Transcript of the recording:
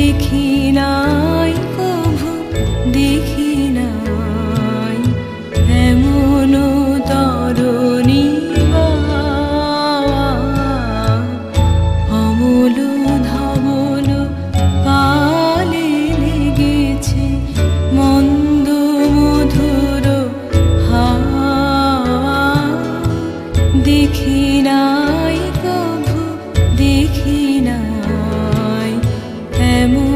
দেখি নাই, কভু দেখি নাই এমন তরণী অমল ধবল পালে লেগেছে মন্দ মধুর হা দেখি নাই এমন